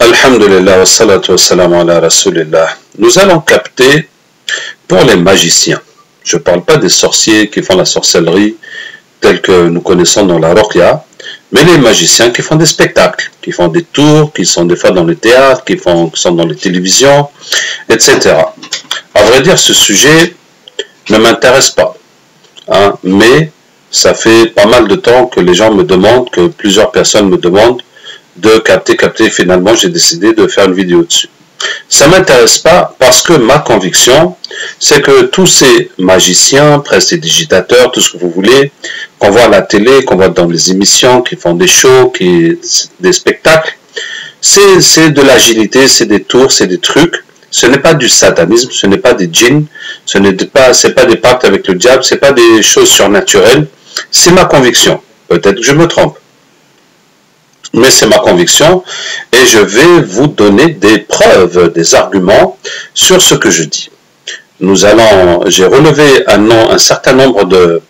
Alhamdulillah wa salatu wa salam ala rasulillah. Nous allons capter pour les magiciens. Je ne parle pas des sorciers qui font la sorcellerie telle que nous connaissons dans la Rokia, mais les magiciens qui font des spectacles, qui font des tours, qui sont des fois dans le théâtre, qui, font, qui sont dans les télévisions, etc. À vrai dire, ce sujet ne m'intéresse pas. Hein, mais ça fait pas mal de temps que les gens me demandent, que plusieurs personnes me demandent de capter, capter. Finalement, j'ai décidé de faire une vidéo dessus. Ça m'intéresse pas parce que ma conviction, c'est que tous ces magiciens, prestidigitateurs, tout ce que vous voulez, qu'on voit à la télé, qu'on voit dans les émissions, qui font des shows, qui, des spectacles, c'est de l'agilité, c'est des tours, c'est des trucs. Ce n'est pas du satanisme, ce n'est pas des djinns, ce n'est pas, pas des pactes avec le diable, c'est pas des choses surnaturelles. C'est ma conviction. Peut-être que je me trompe mais c'est ma conviction et je vais vous donner des preuves, des arguments sur ce que je dis. Nous allons, j'ai relevé un, nom, un certain nombre de,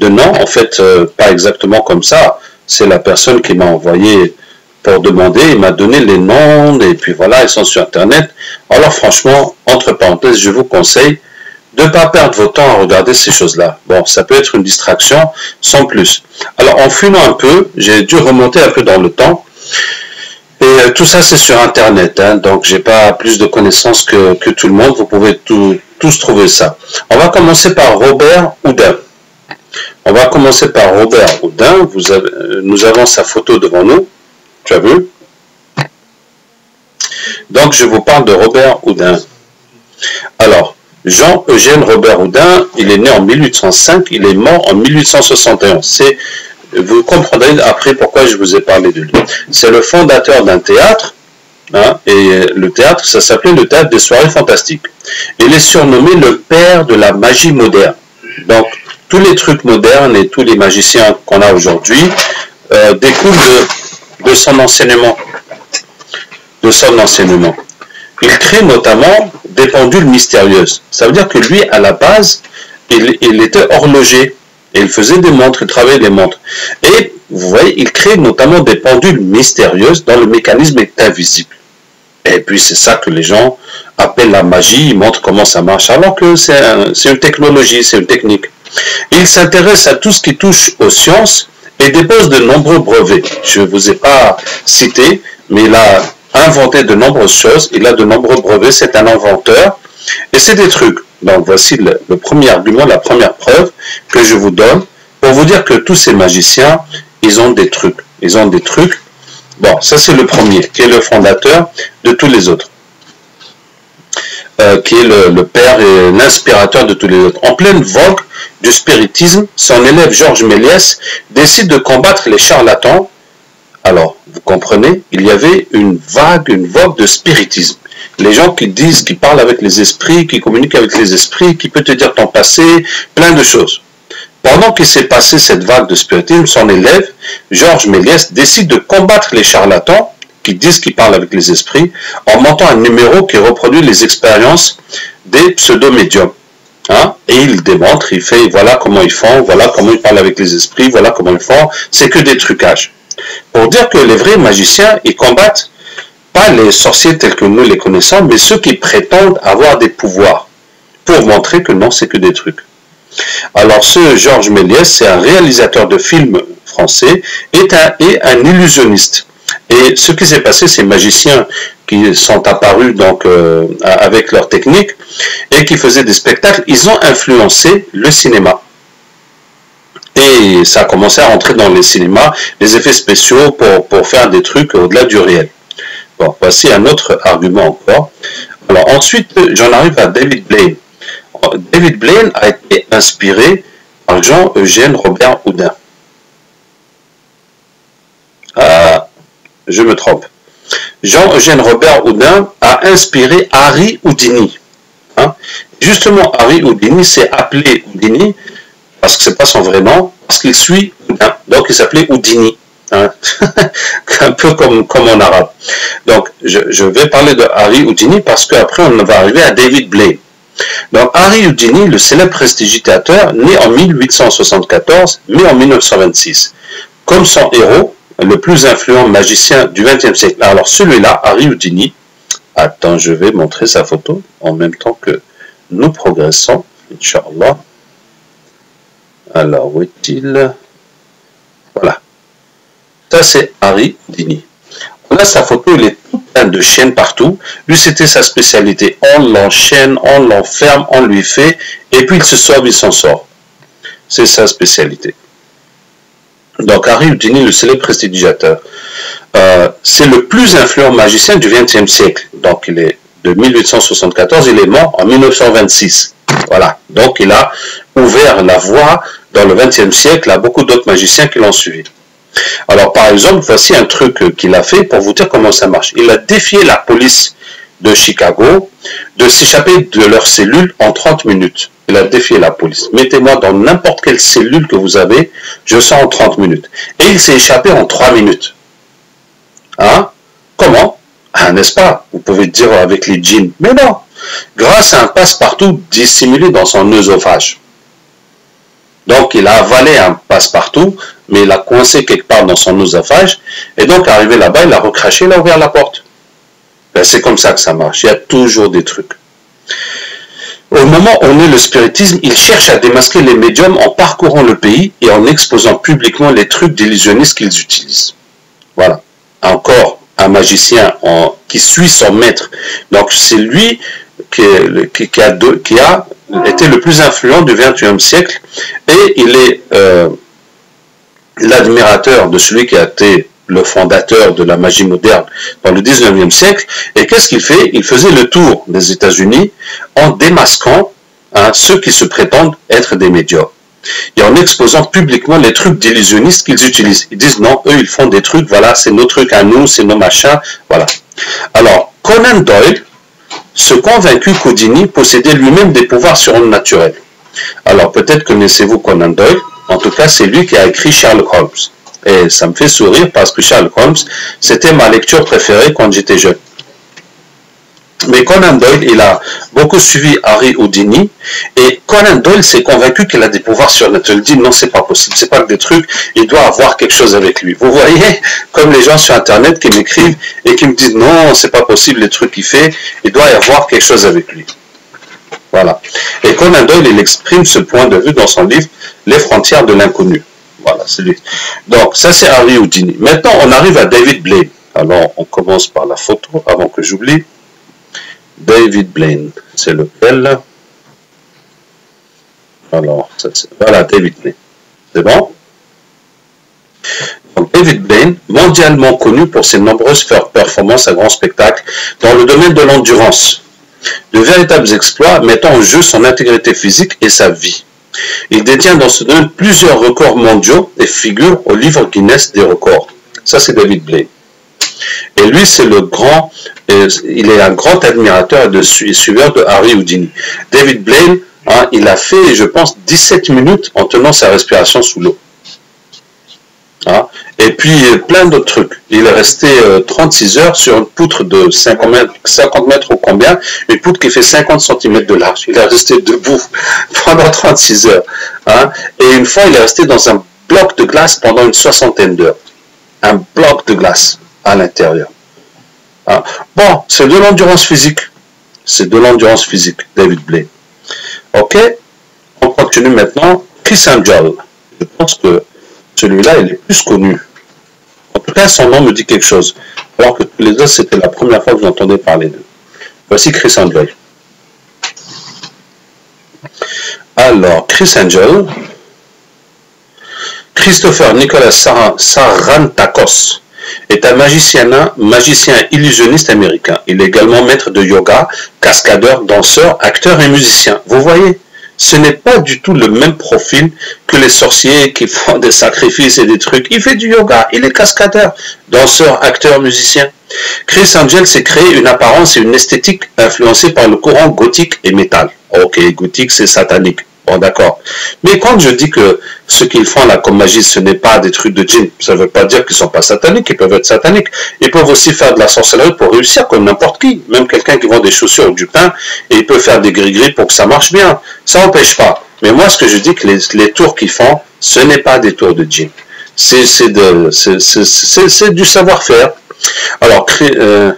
noms, en fait, euh, pas exactement comme ça, c'est la personne qui m'a envoyé pour demander, il m'a donné les noms, et puis voilà, ils sont sur Internet. Alors franchement, entre parenthèses, je vous conseille de ne pas perdre votre temps à regarder ces choses-là. Bon, ça peut être une distraction sans plus. Alors, en fumant un peu, j'ai dû remonter un peu dans le temps. Et euh, tout ça, c'est sur Internet. Hein, donc, j'ai pas plus de connaissances que, que, tout le monde. Vous pouvez tous trouver ça. On va commencer par Robert Houdin. On va commencer par Robert Houdin. Vous avez, euh, nous avons sa photo devant nous. Tu as vu? Donc, je vous parle de Robert Houdin. Alors, Jean-Eugène Robert Houdin, il est né en 1805, il est mort en 1861. C'est, vous comprendrez après pourquoi je vous ai parlé de lui. C'est le fondateur d'un théâtre, hein, et le théâtre, ça s'appelait le théâtre des soirées fantastiques. Il est surnommé le père de la magie moderne. Donc, tous les trucs modernes et tous les magiciens qu'on a aujourd'hui euh, découlent de son enseignement. De son enseignement. Il crée notamment des pendules mystérieuses. Ça veut dire que lui, à la base, il, était horloger. Et il faisait des montres, il travaillait des montres. Et vous voyez, il crée notamment des pendules mystérieuses dont le mécanisme est invisible. Et puis c'est ça que les gens appellent la magie, ils montrent comment ça marche, alors que c'est une technologie, c'est une technique. Il s'intéresse à tout ce qui touche aux sciences et dépose de nombreux brevets. Je ne vous ai pas cité, mais il a inventé de nombreuses choses, il a de nombreux brevets, c'est un inventeur, et c'est des trucs. Donc voici le, premier argument, la première preuve que je vous donne pour vous dire que tous ces magiciens, ils ont des trucs. Ils ont des trucs. Bon, ça c'est le premier, qui est le fondateur de tous les autres. Euh, qui est le, le père et l'inspirateur de tous les autres. En pleine vogue du spiritisme, son élève Georges Méliès décide de combattre les charlatans alors, vous comprenez, il y avait une vague, une vogue de spiritisme. Les gens qui disent, qui parlent avec les esprits, qui communiquent avec les esprits, qui peut te dire ton passé, plein de choses. Pendant qu'il s'est passé cette vague de spiritisme, son élève, Georges Méliès, décide de combattre les charlatans qui disent qu'ils parlent avec les esprits en montant un numéro qui reproduit les expériences des pseudo-médiums. Hein? Et il démontre, il fait, voilà comment ils font, voilà comment ils parlent avec les esprits, voilà comment ils font. C'est que des trucages pour dire que les vrais magiciens, ils combattent pas les sorciers tels que nous les connaissons, mais ceux qui prétendent avoir des pouvoirs, pour montrer que non, c'est que des trucs. Alors ce Georges Méliès, c'est un réalisateur de films français et un, illusionniste. Et ce qui s'est passé, ces magiciens qui sont apparus euh, avec leur technique et qui faisaient des spectacles, ils ont influencé le cinéma. Ça a commencé à rentrer dans les cinémas, les effets spéciaux pour, pour faire des trucs au-delà du réel. Bon, voici un autre argument encore. Alors ensuite, j'en arrive à David Blaine. David Blaine a été inspiré par Jean-Eugène Robert Houdin. Ah, je me trompe. Jean-Eugène Robert Houdin a inspiré Harry Houdini. Hein? Justement, Harry Houdini s'est appelé Houdini parce que c'est pas son vrai nom, parce qu'il suit Houdin. Donc il s'appelait Houdini. Hein. un peu comme, en arabe. Donc je, vais parler de Harry Houdini parce qu'après on va arriver à David Blaine. Donc Harry Houdini, le célèbre prestidigitateur, né en 1874, mais en 1926. Comme son héros, le plus influent magicien du XXe siècle. Alors celui-là, Harry Houdini, attends, je vais montrer sa photo en même temps que nous progressons, Inch'Allah. Alors, où est-il Voilà. Ça, c'est Harry Houdini. On sa photo, il est plein de chaînes partout. Lui, c'était sa spécialité. On l'enchaîne, on l'enferme, on lui fait, et puis il se sauve, il s'en sort. C'est sa spécialité. Donc, Harry Houdini, le célèbre prestidigitateur, euh, c'est le plus influent magicien du XXe siècle. Donc, il est de 1874, il est mort en 1926. Voilà. Donc, il a ouvert la voie dans le XXe siècle à beaucoup d'autres magiciens qui l'ont suivi. Alors, par exemple, voici un truc qu'il a fait pour vous dire comment ça marche. Il a défié la police de Chicago de s'échapper de leur cellule en 30 minutes. Il a défié la police. Mettez-moi dans n'importe quelle cellule que vous avez, je sens en 30 minutes. Et il s'est échappé en 3 minutes. Hein? Comment? N'est-ce pas? Vous pouvez dire avec les jeans. Mais non Grâce à un passe-partout dissimulé dans son œsophage. Donc, il a avalé un passe-partout, mais il a coincé quelque part dans son œsophage. Et donc, arrivé là-bas, il a recraché, il a ouvert la porte. Ben, c'est comme ça que ça marche. Il y a toujours des trucs. Au moment où on est le spiritisme, il cherche à démasquer les médiums en parcourant le pays et en exposant publiquement les trucs d'illusionnistes qu'ils utilisent. Voilà. Encore un magicien qui suit son maître. Donc c'est lui qui, a, été le plus influent du XXe siècle et il est euh, l'admirateur de celui qui a été le fondateur de la magie moderne dans le 19e siècle. Et qu'est-ce qu'il fait? Il faisait le tour des États-Unis en démasquant hein, ceux qui se prétendent être des médiums. Et en exposant publiquement les trucs d'illusionnistes qu'ils utilisent. Ils disent non, eux ils font des trucs, voilà, c'est nos trucs à nous, c'est nos machins, voilà. Alors, Conan Doyle se convaincu qu'Houdini possédait lui-même des pouvoirs surnaturels. Alors peut-être connaissez-vous Conan Doyle, en tout cas c'est lui qui a écrit Sherlock Holmes. Et ça me fait sourire parce que Sherlock Holmes, c'était ma lecture préférée quand j'étais jeune. Mais Conan Doyle, il a beaucoup suivi Harry Houdini et Conan Doyle s'est convaincu qu'il a des pouvoirs surnaturels. Il dit non, c'est pas possible, c'est pas que des trucs, il doit avoir quelque chose avec lui. Vous voyez, comme les gens sur Internet qui m'écrivent et qui me disent non, c'est pas possible les trucs qu'il fait, il doit y avoir quelque chose avec lui. Voilà. Et Conan Doyle, il exprime ce point de vue dans son livre Les frontières de l'inconnu. Voilà, c'est lui. Donc, ça, c'est Harry Houdini. Maintenant, on arrive à David Blaine. Alors, on commence par la photo avant que j'oublie. David Blaine, c'est lequel Alors, voilà, David Blaine. C'est bon? David Blaine, mondialement connu pour ses nombreuses performances à grand spectacle dans le domaine de l'endurance, de véritables exploits mettant en jeu son intégrité physique et sa vie. Il détient dans ce domaine plusieurs records mondiaux et figure au livre Guinness des records. Ça, c'est David Blaine. Et lui, c'est le grand, euh, il est un grand admirateur de suiveur de Harry Houdini. David Blaine, hein, il a fait, je pense, 17 minutes en tenant sa respiration sous l'eau. Hein? Et puis plein d'autres trucs. Il est resté 36 euh, heures sur une poutre de 50 mètres, 50 mètres ou combien, une poutre qui fait 50 cm de large. Il est resté debout pendant 36 heures. Hein? Et une fois, il est resté dans un bloc de glace pendant une soixantaine d'heures. Un bloc de glace à l'intérieur. Hein? Bon, c'est de l'endurance physique. C'est de l'endurance physique, David Blaine. Ok? On continue maintenant. Chris Angel. Je pense que celui-là, il est plus connu. En tout cas, son nom me dit quelque chose. Alors que tous les autres, c'était la première fois que j'entendais parler d'eux. Voici Chris Angel. Alors, Chris Angel, Christopher Nicolas Sarantakos est un magicien, magicien illusionniste américain. Il est également maître de yoga, cascadeur, danseur, acteur et musicien. Vous voyez ce n'est pas du tout le même profil que les sorciers qui font des sacrifices et des trucs. Il fait du yoga, il est cascadeur, danseur, acteur, musicien. Chris Angel s'est créé une apparence et une esthétique influencée par le courant gothique et métal. Ok, gothique c'est satanique. D'accord. Mais quand je dis que ce qu'ils font là comme magie, ce n'est pas des trucs de djinn, ça ne veut pas dire qu'ils ne sont pas sataniques, ils peuvent être sataniques. Ils peuvent aussi faire de la sorcellerie pour réussir, comme n'importe qui. Même quelqu'un qui vend des chaussures ou du pain, et il peut faire des gris-gris pour que ça marche bien. Ça n'empêche pas. Mais moi, ce que je dis, que les, tours qu'ils font, ce n'est pas des tours de djinn. c'est du savoir-faire. Alors, euh,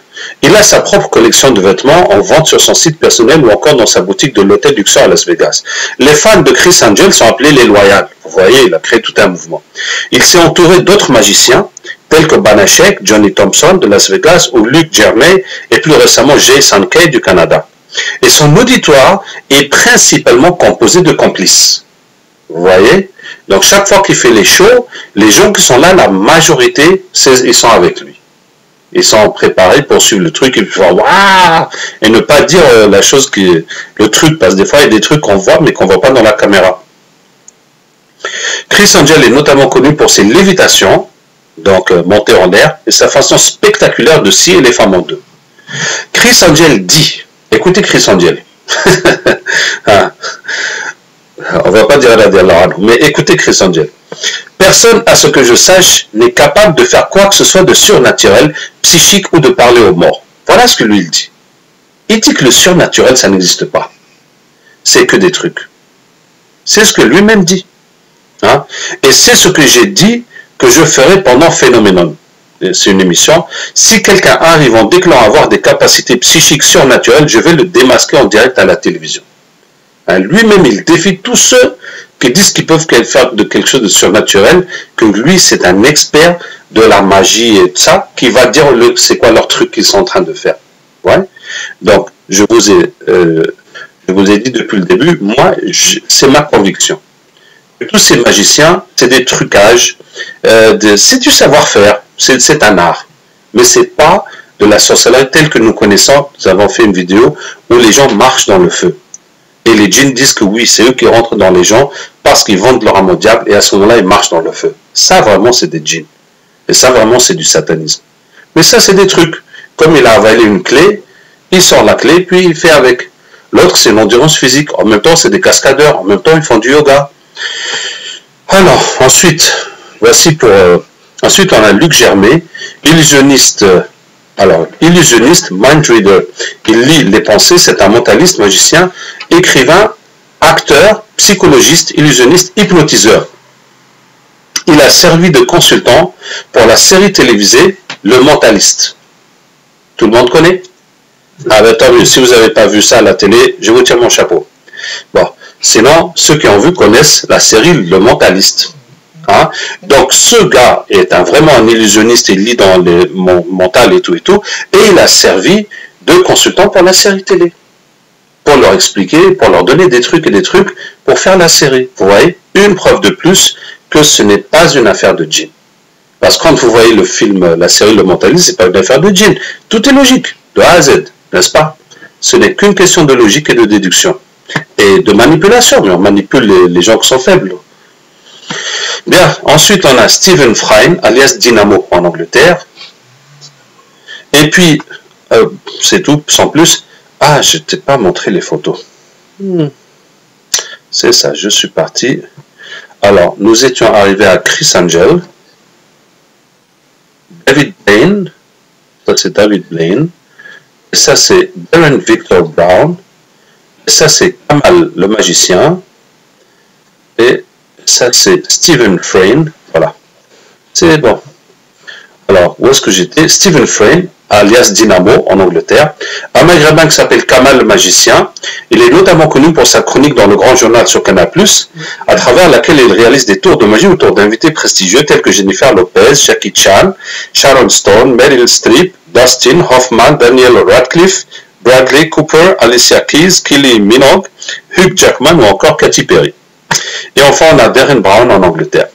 il a sa propre collection de vêtements en vente sur son site personnel ou encore dans sa boutique de l'hôtel Luxor à Las Vegas. Les fans de Chris Angel sont appelés les loyaux. Vous voyez, il a créé tout un mouvement. Il s'est entouré d'autres magiciens tels que Banachek, Johnny Thompson de Las Vegas ou Luc Germain et plus récemment Jason Kay du Canada. Et son auditoire est principalement composé de complices. Vous voyez? Donc chaque fois qu'il fait les shows, les gens qui sont là, la majorité, ils sont avec lui. Ils sont préparés pour suivre le truc et puis waouh et ne pas dire euh, la chose qui le truc parce que des fois il y a des trucs qu'on voit mais qu'on voit pas dans la caméra. Chris Angel est notamment connu pour ses lévitations, donc euh, montées en l'air, et sa façon spectaculaire de scier les femmes en deux. Chris Angel dit, écoutez Chris Angel, ah, on va pas dire la mais écoutez Chris Angel. Personne, à ce que je sache, n'est capable de faire quoi que ce soit de surnaturel, psychique ou de parler aux morts. Voilà ce que lui il dit. Il dit que le surnaturel, ça n'existe pas. C'est que des trucs. C'est ce que lui-même dit. Hein? Et c'est ce que j'ai dit que je ferai pendant Phénoménon. C'est une émission. Si quelqu'un arrive en déclarant avoir des capacités psychiques surnaturelles, je vais le démasquer en direct à la télévision. Hein, lui-même, il défie tous ceux qui disent qu'ils peuvent faire de quelque chose de surnaturel, que lui, c'est un expert de la magie et tout ça, qui va dire c'est quoi leur truc qu'ils sont en train de faire. Ouais. Donc, je vous ai, euh, dit depuis le début, moi, c'est ma conviction tous ces magiciens, c'est des trucages, euh, c'est du savoir-faire, c'est un art. Mais c'est pas de la sorcellerie telle que nous connaissons. Nous avons fait une vidéo où les gens marchent dans le feu. Et les djinns disent que oui, c'est eux qui rentrent dans les gens parce qu'ils vendent leur âme au diable et à ce moment-là, ils marchent dans le feu. Ça, vraiment, c'est des djinns. Et ça, vraiment, c'est du satanisme. Mais ça, c'est des trucs. Comme il a avalé une clé, il sort la clé, puis il fait avec. L'autre, c'est l'endurance physique. En même temps, c'est des cascadeurs. En même temps, ils font du yoga. Alors, ensuite, voici pour... Euh, ensuite, on a Luc Germain, illusionniste... alors, illusionniste, mind reader. Il lit les pensées, c'est un mentaliste, magicien, écrivain, acteur, psychologiste, illusionniste, hypnotiseur. Il a servi de consultant pour la série télévisée Le Mentaliste. Tout le monde connaît? Ah ben tant si vous n'avez pas vu ça à la télé, je vous tire mon chapeau. Bon, Sinon, ceux qui ont vu connaissent la série Le Mentaliste. Hein? Donc, ce gars est vraiment un illusionniste, il lit dans le mental et tout et tout, et il a servi de consultant pour la série télé. Pour leur expliquer, pour leur donner des trucs et des trucs pour faire la série. Vous voyez, une preuve de plus que ce n'est pas une affaire de djinn. Parce que quand vous voyez le film, la série Le Mentaliste, c'est pas une affaire de djinn. Tout est logique, de A à Z, n'est-ce pas? Ce n'est qu'une question de logique et de déduction et de manipulation. On manipule les, gens qui sont faibles. Bien, ensuite on a Stephen Fry, alias Dynamo en Angleterre. Et puis, euh, c'est tout, sans plus. Ah, je t'ai pas montré les photos. Hmm. C'est ça, je suis parti. Alors, nous étions arrivés à Chris Angel, David Blaine, ça c'est David Blaine, et ça c'est Darren Victor Brown, ça, c'est Kamal le magicien. Ça, c'est Stephen Frayne. Voilà. C'est bon. Alors, où est-ce que j'étais? Stephen Frayne, alias Dynamo, en Angleterre. Un maghrébin qui s'appelle Kamal le magicien. Il est notamment connu pour sa chronique dans le grand journal sur Canal+, à travers laquelle il réalise des tours de magie autour d'invités prestigieux tels que Jennifer Lopez, Jackie Chan, Sharon Stone, Meryl Streep, Dustin Hoffman, Daniel Radcliffe, Bradley Cooper, Alicia Keys, Kelly Minogue, Hugh Jackman ou encore Katy Perry. Et enfin, on a Darren Brown en Angleterre.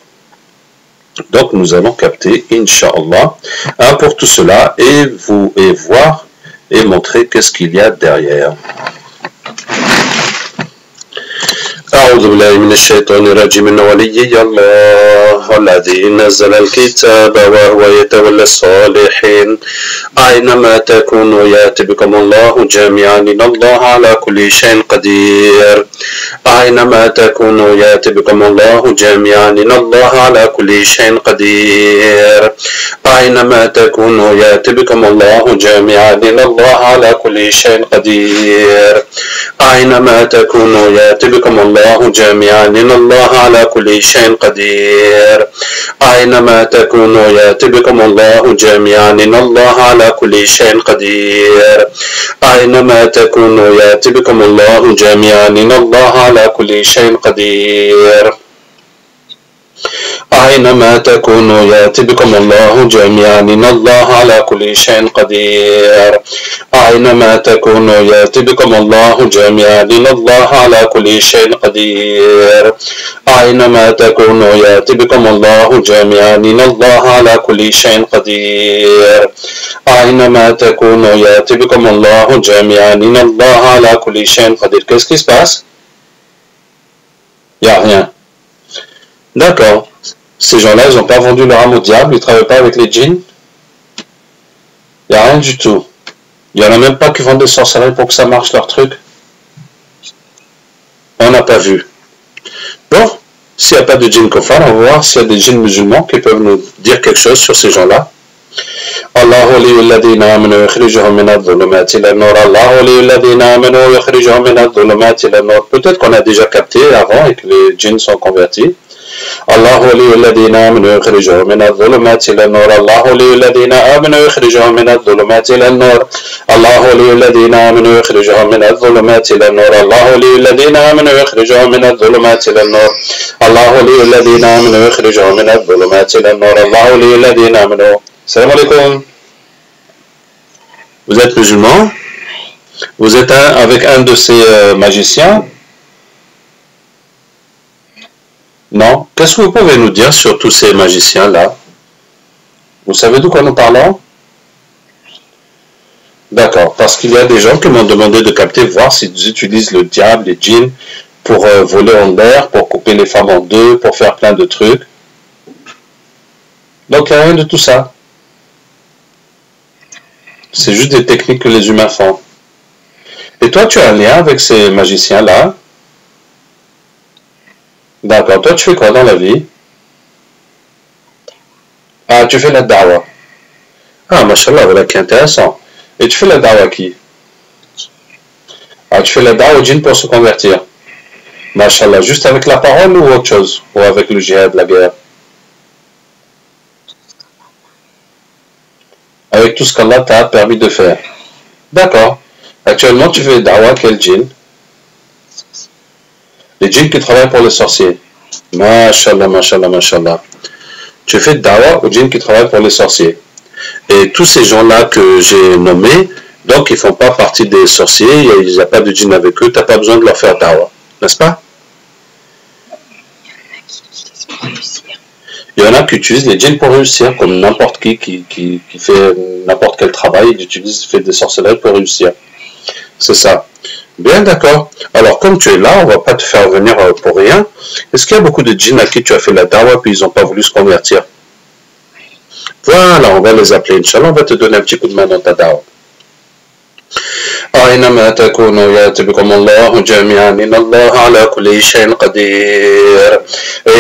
Donc, nous allons capter, Inch'Allah, pour tout cela et vous et voir et montrer qu'est-ce qu'il y a derrière. أعوذ بالله من الشيطان الرجيم. إن وليي الله الذي نزل الكتاب وهو يتولى الصالحين. أينما تكونوا يأتي بكم الله جميعا. إن الله على كل شيء قدير. أينما تكونوا يأتي بكم الله جميعا. إن الله على كل شيء قدير. أينما تكونوا يأتي بكم الله جميعا. إن الله على كل شيء قدير. أينما تكونوا يأتي بكم الله جميعا. إن الله على كل شيء قدير. أينما تكونوا يأتي بكم الله جميعا. إن الله على كل شيء قدير. أينما تكونوا يأتي بكم الله جميعا. إن الله على كل شيء قدير. أينما تكونوا يأتي بكم الله جميعا إن الله على كل شيء قدير. أينما تكونوا يأتي بكم الله جميعا إن الله على كل شيء قدير. أينما تكونوا يأتي بكم الله جميعا إن الله على كل شيء قدير. أينما تكونوا يأتي بكم الله جميعا إن الله على كل شيء قدير. Qu'est-ce qui se passe? Il. D'accord. Ces gens-là, ils n'ont pas vendu leur âme au diable, ils ne travaillent pas avec les djinns. Il n'y a rien du tout. Il n'y en a même pas qui vendent des sorcelleries pour que ça marche leur truc. On n'a pas vu. Bon, s'il n'y a pas de djinn kofar, on va voir s'il y a des djinns musulmans qui peuvent nous dire quelque chose sur ces gens-là. الله ولي الذين آمنوا يخرجهم من الظلمات إلى النور الله ولي الذين آمنوا يخرجهم من الظلمات إلى النور Peut-être qu'on a déjà capté avant et que les djinns sont convertis. الله ولي الذين آمنوا يخرجهم من الظلمات إلى النور. الله ولي الذين آمنوا يخرجهم من الظلمات إلى النور. الله ولي الذين آمنوا يخرجهم من الظلمات إلى النور. الله ولي الذين آمنوا يخرجهم من الظلمات إلى النور. الله ولي الذين آمنوا يخرجهم من الظلمات إلى النور. الله ولي الذين آمنوا. Salam alaikum. Vous êtes musulman? Vous êtes un, avec un de ces euh, magiciens? Non Qu'est-ce que vous pouvez nous dire sur tous ces magiciens-là? Vous savez de quoi nous parlons? D'accord, parce qu'il y a des gens qui m'ont demandé de capter, voir s'ils utilisent le diable, les djinns, pour euh, voler en l'air, pour couper les femmes en deux, pour faire plein de trucs. Donc il n'y a rien de tout ça. C'est juste des techniques que les humains font. Et toi, tu as un lien avec ces magiciens-là? D'accord. Toi, tu fais quoi dans la vie? Ah, tu fais la dawa. Ah, mashallah, voilà qui est intéressant. Et tu fais la dawa qui? Ah, tu fais la dawa au djinn pour se convertir. Mashallah, juste avec la parole ou autre chose? Ou avec le jihad, la guerre? Avec tout ce qu'Allah t'a permis de faire. D'accord. Actuellement, tu fais dawa quel djinn? Les djinns qui travaillent pour les sorciers. Mashallah, mashallah, mashallah. Tu fais dawa aux djinns qui travaillent pour les sorciers. Et tous ces gens-là que j'ai nommés, donc ils font pas partie des sorciers, il n'y a, pas de djinn avec eux, tu n'as pas besoin de leur faire dawa. N'est-ce pas? Il y en a qui utilisent les djinns pour réussir, comme n'importe qui, qui qui, fait n'importe quel travail, il utilise, fait des sorcelleries pour réussir. C'est ça. Bien d'accord. Alors, comme tu es là, on va pas te faire venir euh, pour rien. Est-ce qu'il y a beaucoup de djinns à qui tu as fait la dawa puis ils n'ont pas voulu se convertir? Voilà, on va les appeler. Inch'Allah, on va te donner un petit coup de main dans ta dawa. أينما تكونوا يأتي بكم الله جميعا. إن الله على كل شيء قدير.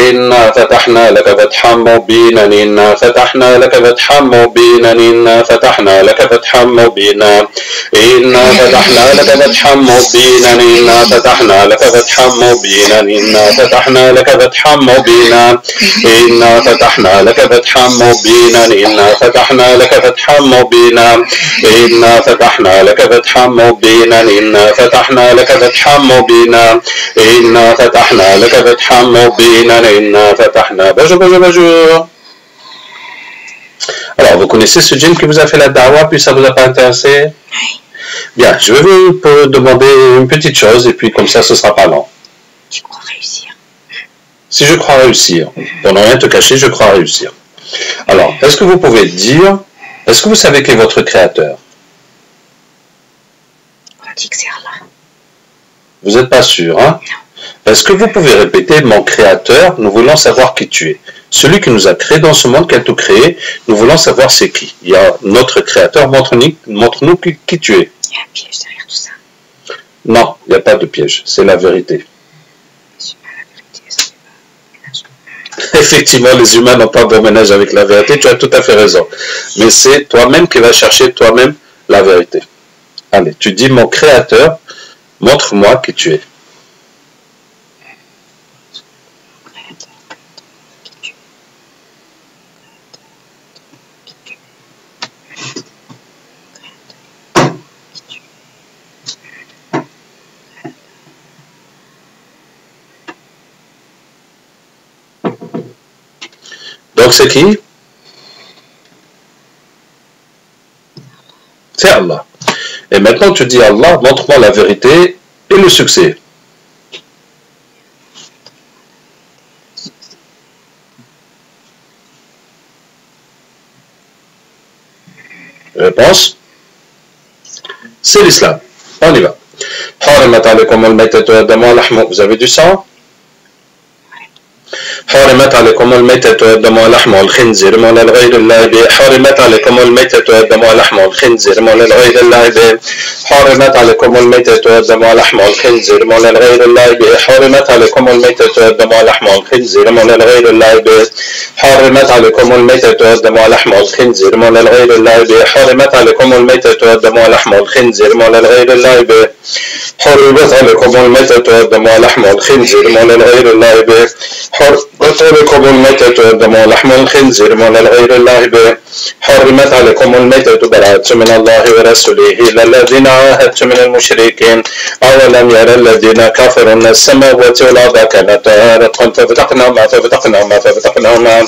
إنا فتحنا لك فتحا مبينا. إنا فتحنا لك فتحا مبينا. إنا فتحنا لك فتحا مبينا. إنا فتحنا لك فتحا مبينا. إنا فتحنا لك فتحا مبينا. إنا فتحنا لك فتحا مبينا. إنا فتحنا لك فتحا مبينا. إنا فتحنا لك فتحا مبينا. إنا فتحنا لك فتحا مبينا إنا فتحنا لك فتحا مبينا إنا فتحنا لك فتحا مبينا إنا فتحنا بجو بجو بجو Alors, vous connaissez ce djinn qui vous a fait la dawa, puis ça vous a pas intéressé Bien, je vais vous demander une petite chose, et puis comme ça, ce sera pas long. Je crois réussir. Si je crois réussir, pour ne rien te cacher, je crois réussir. Alors, est-ce que vous pouvez dire, est-ce que vous savez qui est votre créateur Dit que c'est Allah. Vous n'êtes pas sûr, hein? Est-ce que vous pouvez répéter Mon créateur, nous voulons savoir qui tu es? Celui qui nous a créé dans ce monde, qui a tout créé, nous voulons savoir c'est qui. Il y a notre créateur, montre-nous qui, tu es. Il y a un piège derrière tout ça. Non, il n'y a pas de piège, c'est la vérité. Effectivement, les humains n'ont pas bon ménage avec la vérité, tu as tout à fait raison. Mais c'est toi-même qui vas chercher toi-même la vérité. Allez, tu dis, mon Créateur, montre-moi qui tu es. Donc c'est qui? C'est Allah. Et maintenant tu dis Allah, montre-moi la vérité et le succès. Réponse C'est l'islam. On y va. Vous avez du sang? حرمت عليكم الميتة والدم ولحم الخنزير مولى الغير الله به حرمت عليكم الميتة والدم ولحم الخنزير مولى الغير الله به حرمت عليكم الميتة والدم ولحم الخنزير مولى الغير الله به حرمت عليكم الميتة والدم ولحم الخنزير مولى الغير الله به حرمت عليكم الميتة والدم ولحم الخنزير مولى الغير الله به حرمت عليكم الميتة والدم ولحم الخنزير مولى الغير الله به حرمت عليكم الميتة والدم ولحم الخنزير مولى الغير الله به عليكم الميتة والدم ولحم الخنزير. مولى الغير الله به. حرمت عليكم الميتة براءة من الله ورسوله. إلى الذين عاهدتم من المشركين. أولم يرى الذين كفروا أن السماوات والأرض كانتا رتقا ففتقناهما ففتقناهما ففتقناهما.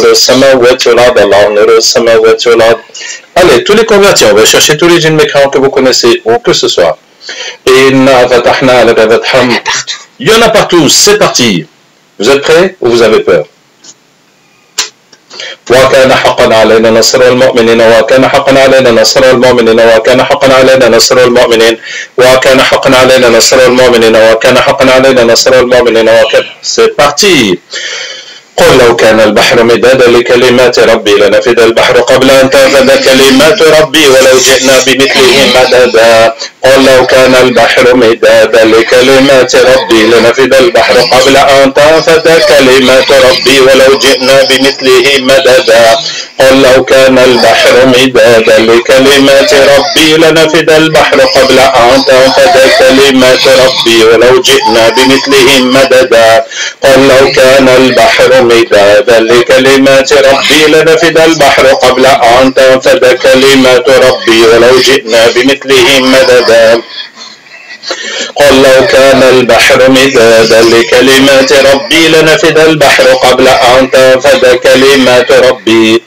Allez, tous les convertis, on va chercher tous les djinns mécréants que vous connaissez, où que ce soit. Fatham. Il y en a partout, c'est parti. Vous êtes prêts ou vous avez peur وكان حقا علينا نصر المؤمنين وكان حقا علينا نصر المؤمنين وكان حقا علينا نصر المؤمنين وكان حقا علينا نصر المؤمنين وكان حقا علينا نصر المؤمنين وكان c'est parti قل لو كان البحر مدادا لكلمات ربي لنفد البحر قبل أن تنفد كلمات ربي ولو جئنا بمثله مددا. قل لو كان البحر مدادا لكلمات ربي لنفد البحر قبل أن تنفد كلمات ربي ولو جئنا بمثله مددا. قل لو كان البحر مدادا لكلمات ربي لنفد البحر قبل أن تنفد كلمات ربي ولو جئنا بمثله مددا. قل لو كان البحر مدادا لكلمات ربي. لنفد البحر قبل أن تنفد كلمات ربي ولو جئنا بمثله مددا قل لو كان البحر مدادا لكلمات ربي لنفد البحر قبل أن تنفد كلمات ربي.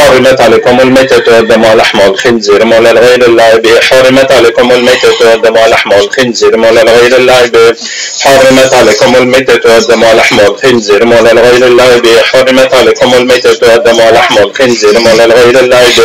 حرمت عليكم الميتة والدم ولحم الخنزير مولى الغير الله به حرمت عليكم الميتة والدم ولحم الخنزير مولى الغير الله به حرمت عليكم الميتة والدم ولحم الخنزير مولى الغير الله به حرمت عليكم الميتة والدم ولحم الخنزير مولى الغير الله به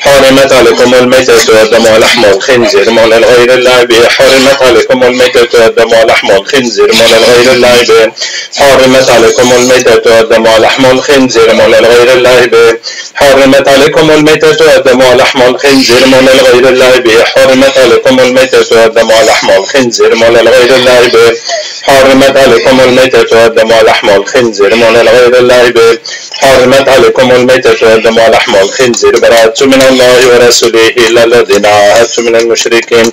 حرمت عليكم الميتة والدم ولحم الخنزير مولى الغير الله به حرمت عليكم الميتة والدم ولحم الخنزير مولى الغير الله به حرمت عليكم الميتة والدم ولحم الخنزير مولى الغير الله به حرمت عليكم الميتة والدم ولحم الخنزير مولى الغير الله به. حرمت عليكم الميتة والدم ولحم الخنزير مولى الغير الله به. حرمت عليكم الميتة والدم ولحم الخنزير مولى الغير الله به. حرمت عليكم الميتة والدم ولحم الخنزير. براءة من الله ورسوله إلى الذين عاهدتم من المشركين.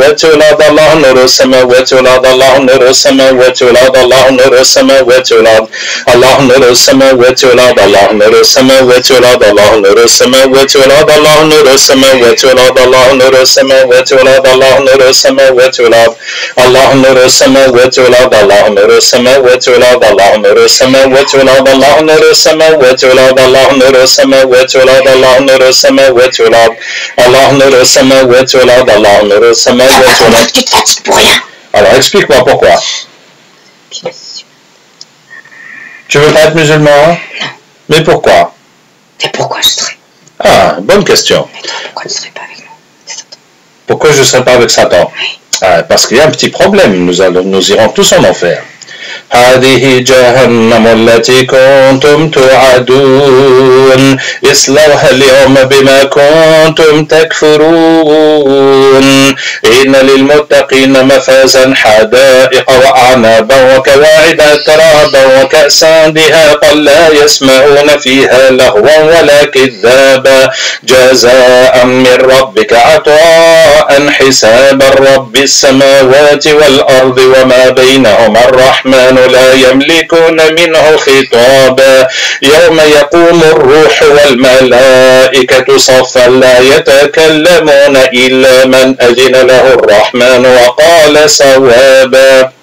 وتولد الله نور السماء وتولد الله نور السماء وتولد الله نور السماء وتولد الله نور السماء وتولد الله نور السماء وتولد الله نور السماء وتولد الله نور السماء وتولد الله نور السماء وتولد الله نور السماء وتولد الله نور السماء وتولد الله نور السماء وتولد الله نور السماء وتولد الله نور السماء وتولد الله نور السماء وتولد الله نور السماء وتولد الله نور السماء وتولد الله نور السماء Alors explique-moi pourquoi. Tu veux pas être musulman hein? Non. Mais pourquoi? Mais pourquoi je serais? Ah, bonne question. Mais toi, pourquoi tu serais pas avec nous? Pourquoi je ne serais pas avec Satan? Oui. ah, Parce qu'il y a un petit problème. Nous, allons, nous irons tous en enfer. هذه جهنم التي كنتم توعدون. اصلوها اليوم بما كنتم تكفرون. إن للمتقين مفازا حدائق وأعنابا وكواعب ترابا وكأسا دهاقا لا يسمعون فيها لغوا ولا كذابا. جزاء من ربك عطاء حسابا رب السماوات والأرض وما بينهما الرحمن لا يملكون منه خطابا. يوم يقوم الروح والملائكة صفا لا يتكلمون إلا من أذن له الرحمن وقال صوابا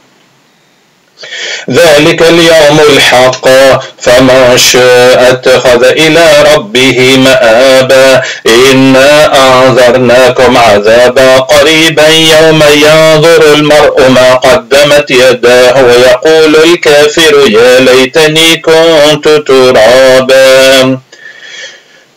ذلك اليوم الحق فمن شاء اتخذ إلى ربه مآبا. إنا أنذرناكم عذابا قريبا يوم ينظر المرء ما قدمت يداه ويقول الكافر يا ليتني كنت ترابا.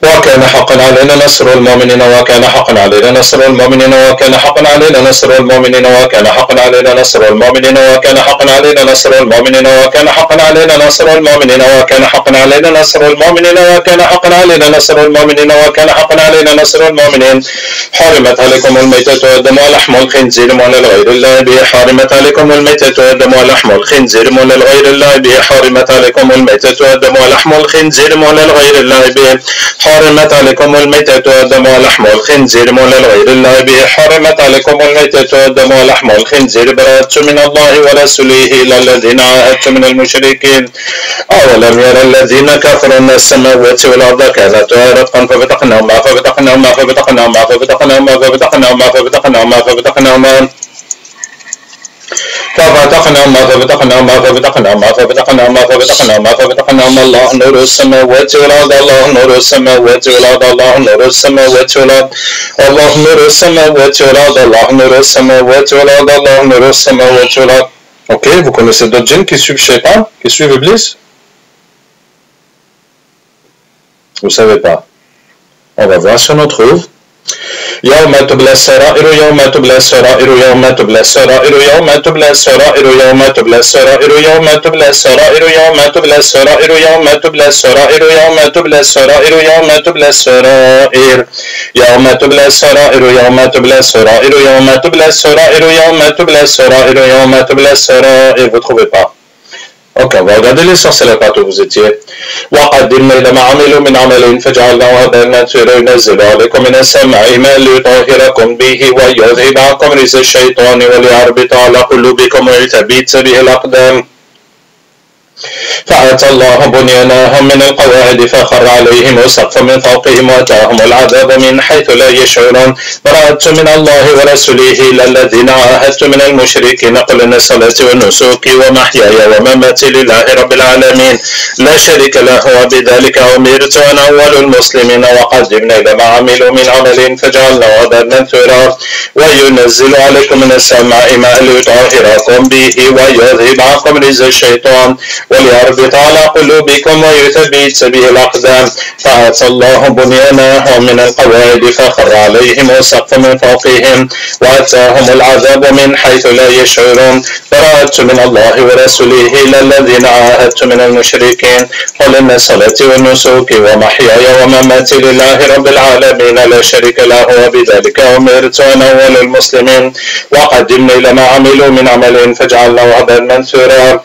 وكان حقا علينا نصر المؤمنين وكان حقا علينا نصر المؤمنين وكان حقا علينا نصر المؤمنين وكان حقا علينا نصر المؤمنين وكان حقا علينا نصر المؤمنين وكان حقا علينا نصر المؤمنين وكان حقا علينا نصر المؤمنين وكان حقا علينا نصر المؤمنين وكان حقا علينا نصر المؤمنين. حرمت عليكم الميتة والدم ولحم الخنزير ولا الغير الله به. حرمت عليكم الميتة والدم ولحم الخنزير ولا الغير الله به. حرمت عليكم الميتة والدم ولحم الخنزير ولا الغير الله به. حرمت عليكم الميتة والدم ولحم الخنزير ولا الغير الله به. حرمت عليكم الميتة والدم ولحم الخنزير براءة من الله ورسوله إلى الذين عاهدتم من المشركين. أولم يرى الذين كفروا أن السماوات والأرض كانتا رتقا ففتقناهما ففتقناهما ففتقناهما ففتقناهما ففتقناهما ففتقناهما ففتقناهما ففتقناهما ففتقناهما ففتقناهما ففتقناهما ففتقناهما ففتقناهما الله نور السماوات والأرض الله نور السماوات والأرض الله نور السماوات والأرض الله نور السماوات والأرض الله نور السماوات والأرض الله نور السماوات والأرض Ok, vous connaissez d'autres djinns qui suivent Shaitan, qui suivent Iblis Vous savez pas. On va voir si on en trouve. يوم تبلى السرائر يوم تبلى السرائر يوم تبلى السرائر يوم تبلى السرائر يوم تبلى السرائر يوم تبلى السرائر يوم تبلى السرائر يوم تبلى السرائر يوم تبلى السرائر يوم تبلى السرائر يوم تبلى السرائر يوم تبلى السرائر يوم تبلى السرائر يوم تبلى السرائر يوم تبلى السرائر vous trouvez pas Regarder les sorcelleries où vous. وقدمنا إلى ما عملوا من عمل فجعلناه هباء ينزل عليكم من السماء ما ليطهركم به ويذهب عنكم رجز الشيطان وليربط على قلوبكم ويثبت به الأقدام فأتى الله بنيانهم من القواعد فخر عليهم السقف من فوقهم وأتاهم العذاب من حيث لا يشعرون. برأت من الله ورسوله إلى الذين عاهدت من المشركين قل إن صلاتي ونسوكي ومحياي ومماتي لله رب العالمين. لا شريك له وبذلك أمرت أنا أول المسلمين. وقدمنا إلى ما عملوا من عمل فجعلنا هدى منثورا. وينزل عليكم من السماء ماء ليطهركم به ويذهب عنكم رجز الشيطان. وليربط على قلوبكم ويثبت به الأقدام فأتى الله بنيانهم من القواعد فخر عليهم السقف من فوقهم وأتاهم العذاب من حيث لا يشعرون برأت من الله ورسوله إلى الذين عاهدت من المشركين قل إن صلاتي ونسوكي ومحياي ومماتي لله رب العالمين لا شريك له وبذلك أمرت أنا أول المسلمين وقدمنا إلى ما عملوا من عمل فجعلناه هباء منثورا.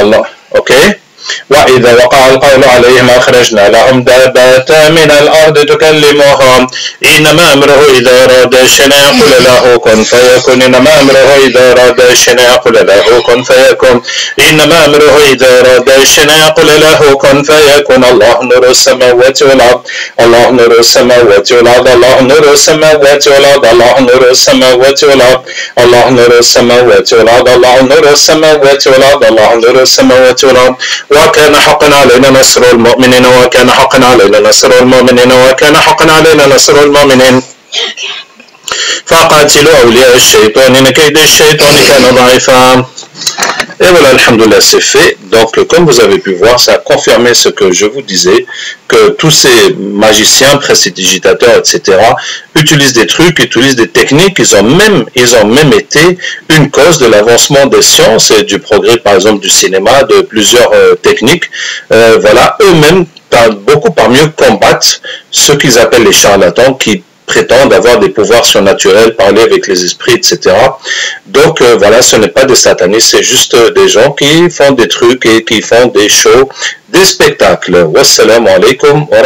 الله. okay? وإذا وقع القول عليهم أخرجنا لهم دابة من الأرض تكلمهم. إنما أمره إذا أراد شيئا يقول له كن فيكون إنما أمره إذا أراد شيئا يقول له كن فيكون إنما أمره إذا أراد شيئا يقول له كن فيكون الله نور السماوات والأرض. الله نور السماوات والأرض. الله نور السماوات والأرض. الله نور السماوات والأرض. الله نور السماوات والأرض. الله نور السماوات والأرض. الله نور السماوات والأرض. وكان حقا علينا نصر المؤمنين وكان حقا علينا نصر المؤمنين وكان حقا علينا نصر المؤمنين. فقاتلوا أولياء الشيطان إن كيد الشيطان كان ضعيفا. Et voilà, Alhamdoulilah, c'est fait. Donc, comme vous avez pu voir, ça a confirmé ce que je vous disais, que tous ces magiciens, prestidigitateurs, etc., utilisent des trucs, utilisent des techniques. Ils ont même, ils ont même été une cause de l'avancement des sciences et du progrès, par exemple, du cinéma, de plusieurs euh, techniques. Euh, voilà, eux-mêmes, beaucoup par mieux combattent ce qu'ils appellent les charlatans qui prétendent avoir des pouvoirs surnaturels, parler avec les esprits, etc. Donc euh, voilà, ce n'est pas des satanistes, c'est juste des gens qui font des trucs et qui font des shows, des spectacles. Wassalamu alaikum wa.